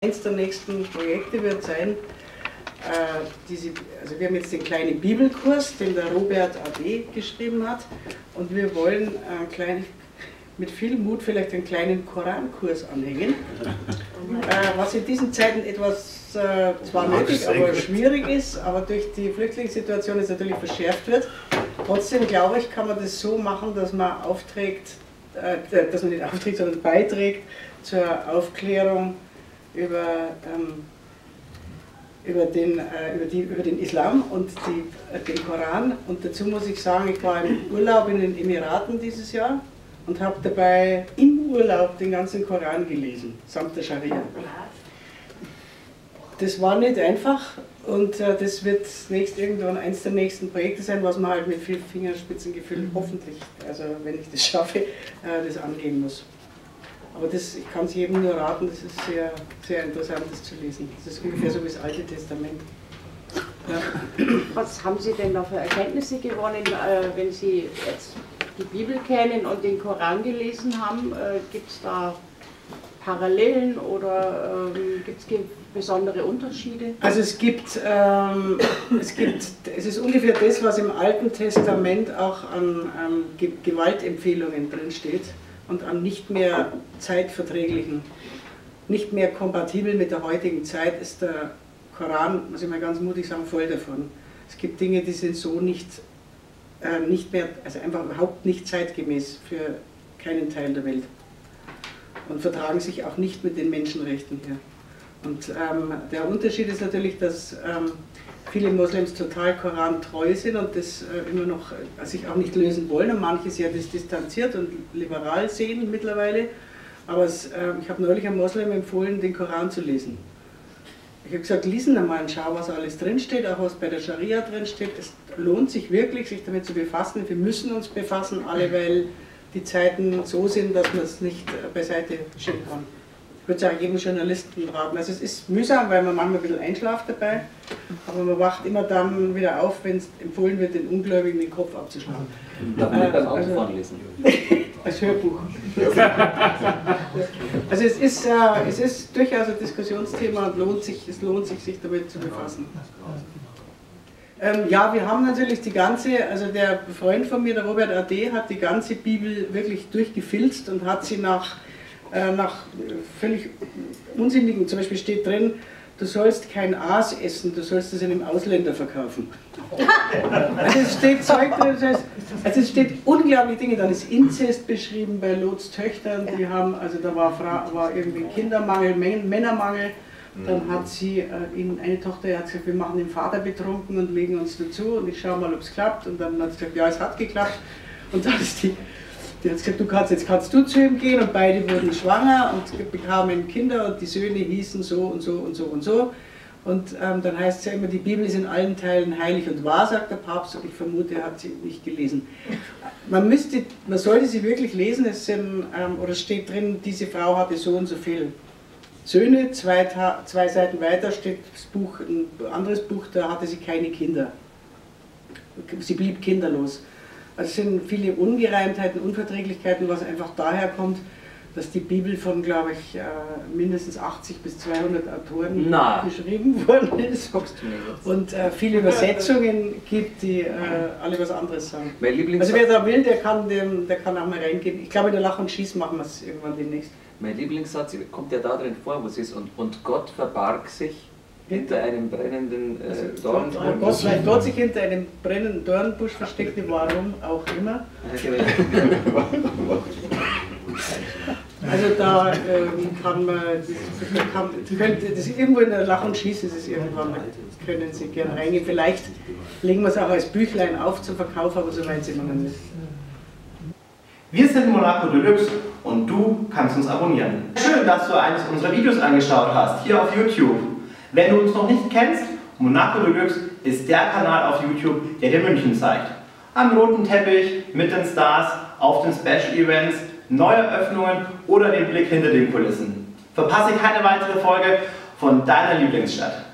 Eins der nächsten Projekte wird sein, äh, diese, also wir haben jetzt den kleinen Bibelkurs, den der Robert A.D. geschrieben hat und wir wollen äh, klein, mit viel Mut vielleicht einen kleinen Korankurs anhängen, äh, was in diesen Zeiten etwas äh, zwar nötig, aber schwierig ist, aber durch die Flüchtlingssituation es natürlich verschärft wird. Trotzdem glaube ich, kann man das so machen, dass man aufträgt, äh, dass man nicht aufträgt, sondern beiträgt zur Aufklärung über ähm, über den, äh, über, die, über den Islam und die, äh, den Koran. Und dazu muss ich sagen, ich war im Urlaub in den Emiraten dieses Jahr und habe dabei im Urlaub den ganzen Koran gelesen, samt der Scharia. Das war nicht einfach und äh, das wird nächst irgendwann eins der nächsten Projekte sein, was man halt mit viel Fingerspitzengefühl hoffentlich, also wenn ich das schaffe, äh, das angehen muss. Aber das, ich kann es jedem nur raten, das ist sehr, sehr interessant, das zu lesen. Das ist ungefähr so wie das Alte Testament. Ja. Was haben Sie denn da für Erkenntnisse gewonnen, äh, wenn Sie jetzt die Bibel kennen und den Koran gelesen haben? Äh, gibt es da Parallelen oder ähm, gibt es besondere Unterschiede? Also es gibt, ähm, es gibt, es ist ungefähr das, was im Alten Testament auch an ähm, Gewaltempfehlungen drinsteht und an nicht mehr zeitverträglichen, nicht mehr kompatibel mit der heutigen Zeit ist der Koran, muss ich mal ganz mutig sagen, voll davon. Es gibt Dinge, die sind so nicht, äh, nicht mehr, also einfach überhaupt nicht zeitgemäß für keinen Teil der Welt und vertragen sich auch nicht mit den Menschenrechten hier. Und ähm, der Unterschied ist natürlich, dass ähm, viele Moslems total korantreu sind und das äh, immer noch äh, sich auch nicht lösen wollen und manche sehr distanziert und liberal sehen mittlerweile. Aber es, äh, ich habe neulich einem Moslem empfohlen, den Koran zu lesen. Ich habe gesagt, lesen einmal und schau, was alles drinsteht, auch was bei der Scharia drinsteht. Es lohnt sich wirklich, sich damit zu befassen. Wir müssen uns befassen, alle, weil die Zeiten so sind, dass man es nicht äh, beiseite schieben kann würde auch jedem Journalisten raten. Also es ist mühsam, weil man manchmal ein bisschen einschlaft dabei, aber man wacht immer dann wieder auf, wenn es empfohlen wird, den Ungläubigen den Kopf abzuschlagen. Darf man nicht beim Autofahren also, lesen? Als Hörbuch. also es ist, äh, es ist durchaus ein Diskussionsthema und lohnt sich, es lohnt sich, sich damit zu befassen. Ähm, ja, wir haben natürlich die ganze, also der Freund von mir, der Robert A.D., hat die ganze Bibel wirklich durchgefilzt und hat sie nach äh, nach völlig unsinnigen, zum Beispiel steht drin, du sollst kein Aas essen, du sollst es einem Ausländer verkaufen. Also es steht Zeug drin, das heißt, also es steht unglaubliche Dinge, dann ist Inzest beschrieben bei Lots Töchtern, die haben, also da war, war irgendwie Kindermangel, Männermangel, dann hat sie, äh, ihnen eine Tochter hat gesagt, wir machen den Vater betrunken und legen uns dazu und ich schaue mal, ob es klappt. Und dann hat sie gesagt, ja es hat geklappt. Und dann ist die die hat gesagt, du kannst, jetzt kannst du zu ihm gehen und beide wurden schwanger und bekamen Kinder und die Söhne hießen so und so und so und so. Und ähm, dann heißt es ja immer, die Bibel ist in allen Teilen heilig und wahr, sagt der Papst, und ich vermute, er hat sie nicht gelesen. Man, müsste, man sollte sie wirklich lesen, es sind, ähm, oder steht drin, diese Frau hatte so und so viel Söhne, zwei, zwei Seiten weiter steht das Buch, ein anderes Buch, da hatte sie keine Kinder. Sie blieb kinderlos. Also es sind viele Ungereimtheiten, Unverträglichkeiten, was einfach daher kommt, dass die Bibel von, glaube ich, äh, mindestens 80 bis 200 Autoren Na. geschrieben worden ist. Und äh, viele Übersetzungen gibt, die äh, alle was anderes sagen. also wer da will, der kann, dem, der kann auch mal reingehen. Ich glaube, in der Lach und Schieß machen wir es irgendwann demnächst. Mein Lieblingssatz kommt ja da drin vor, wo es ist, und, und Gott verbarg sich hinter einem brennenden äh, Dornbusch. Gott, weil Gott sich hinter einem brennenden Dornbusch versteckte, warum auch immer. Also da ähm, kann man, das, kann, könnte, das irgendwo in der Lach und Schieß ist es irgendwann, können Sie gerne reingehen. Vielleicht legen wir es auch als Büchlein auf zum Verkauf, aber so weit sind wir noch nicht. Wir sind Monaco Deluxe und du kannst uns abonnieren. Schön, dass du eines unserer Videos angeschaut hast, hier auf YouTube. Wenn du uns noch nicht kennst, Monaco Deluxe ist der Kanal auf YouTube, der dir München zeigt. Am roten Teppich, mit den Stars, auf den Special Events, neue Öffnungen oder den Blick hinter den Kulissen. Verpasse keine weitere Folge von deiner Lieblingsstadt.